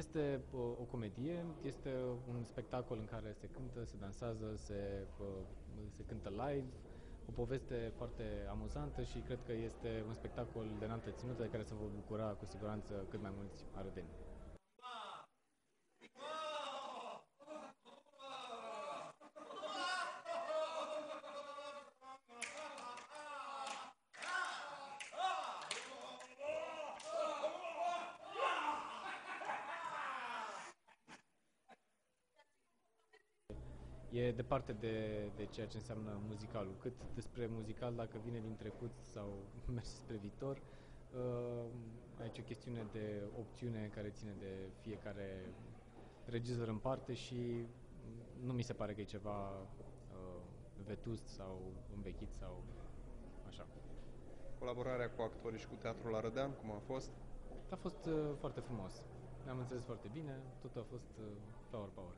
Este o, o comedie, este un spectacol în care se cântă, se dansează, se, uh, se cântă live, o poveste foarte amuzantă și cred că este un spectacol de înaltă ținută de care se vor bucura cu siguranță cât mai mulți arădeni. E departe de, de ceea ce înseamnă muzicalul. Cât despre muzical, dacă vine din trecut sau merge spre viitor, uh, aici e o chestiune de opțiune care ține de fiecare regizor în parte și nu mi se pare că e ceva uh, vetust sau învechit sau așa. Colaborarea cu actorii și cu Teatrul Arădean, cum a fost? A fost uh, foarte frumos. Ne-am înțeles foarte bine, tot a fost uh, power power.